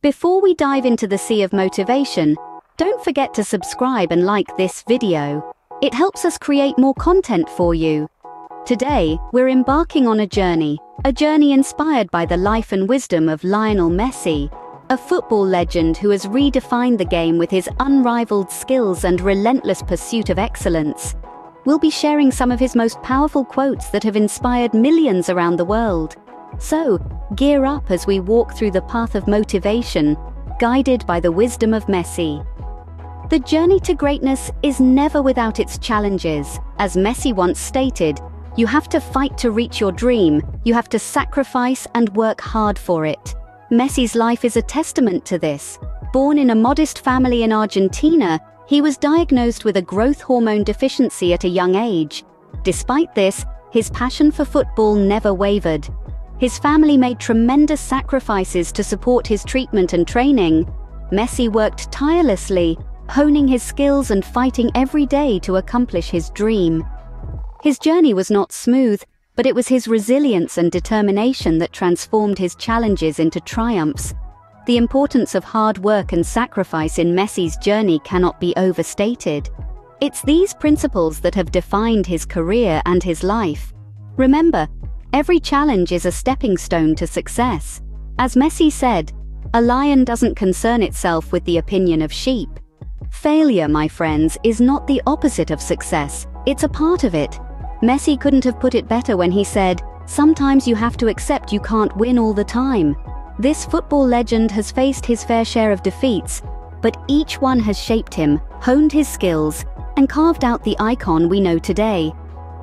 Before we dive into the sea of motivation, don't forget to subscribe and like this video. It helps us create more content for you. Today, we're embarking on a journey, a journey inspired by the life and wisdom of Lionel Messi, a football legend who has redefined the game with his unrivaled skills and relentless pursuit of excellence. We'll be sharing some of his most powerful quotes that have inspired millions around the world. So, gear up as we walk through the path of motivation, guided by the wisdom of Messi. The journey to greatness is never without its challenges. As Messi once stated, you have to fight to reach your dream, you have to sacrifice and work hard for it. Messi's life is a testament to this. Born in a modest family in Argentina, he was diagnosed with a growth hormone deficiency at a young age. Despite this, his passion for football never wavered. His family made tremendous sacrifices to support his treatment and training. Messi worked tirelessly, honing his skills and fighting every day to accomplish his dream. His journey was not smooth, but it was his resilience and determination that transformed his challenges into triumphs. The importance of hard work and sacrifice in Messi's journey cannot be overstated. It's these principles that have defined his career and his life. Remember, every challenge is a stepping stone to success. As Messi said, a lion doesn't concern itself with the opinion of sheep. Failure, my friends, is not the opposite of success, it's a part of it. Messi couldn't have put it better when he said, Sometimes you have to accept you can't win all the time. This football legend has faced his fair share of defeats, but each one has shaped him, honed his skills, and carved out the icon we know today.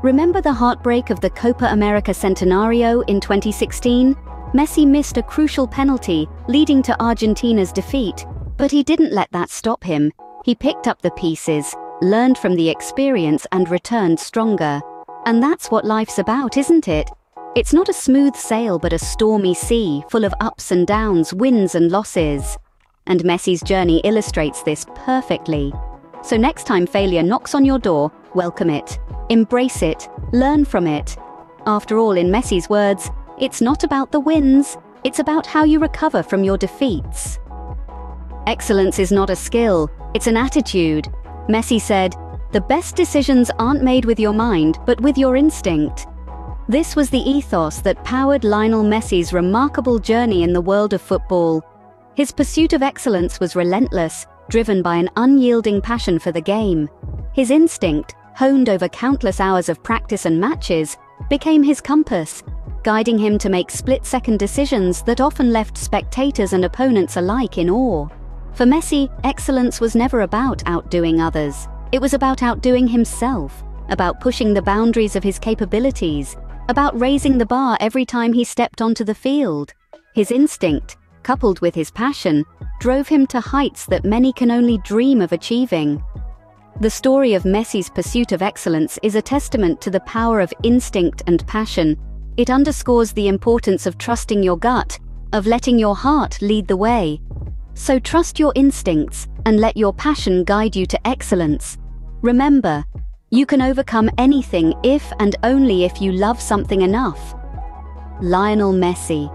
Remember the heartbreak of the Copa America Centenario in 2016? Messi missed a crucial penalty, leading to Argentina's defeat, but he didn't let that stop him. He picked up the pieces, learned from the experience and returned stronger. And that's what life's about, isn't it? It's not a smooth sail but a stormy sea, full of ups and downs, wins and losses. And Messi's journey illustrates this perfectly. So next time failure knocks on your door, welcome it. Embrace it, learn from it. After all, in Messi's words, it's not about the wins, it's about how you recover from your defeats. Excellence is not a skill, it's an attitude. Messi said, The best decisions aren't made with your mind, but with your instinct. This was the ethos that powered Lionel Messi's remarkable journey in the world of football. His pursuit of excellence was relentless, driven by an unyielding passion for the game. His instinct, honed over countless hours of practice and matches, became his compass, guiding him to make split-second decisions that often left spectators and opponents alike in awe. For Messi, excellence was never about outdoing others. It was about outdoing himself, about pushing the boundaries of his capabilities, about raising the bar every time he stepped onto the field. His instinct, coupled with his passion, drove him to heights that many can only dream of achieving. The story of Messi's pursuit of excellence is a testament to the power of instinct and passion. It underscores the importance of trusting your gut, of letting your heart lead the way, so trust your instincts and let your passion guide you to excellence. Remember, you can overcome anything if and only if you love something enough. Lionel Messi.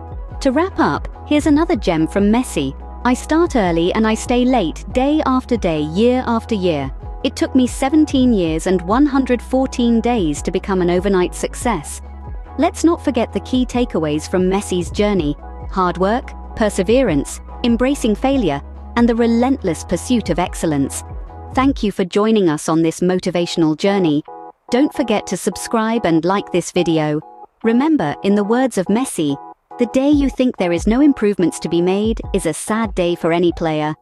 To wrap up, here's another gem from Messi. I start early and I stay late day after day, year after year. It took me 17 years and 114 days to become an overnight success. Let's not forget the key takeaways from Messi's journey hard work, perseverance, embracing failure, and the relentless pursuit of excellence. Thank you for joining us on this motivational journey. Don't forget to subscribe and like this video. Remember, in the words of Messi, the day you think there is no improvements to be made is a sad day for any player.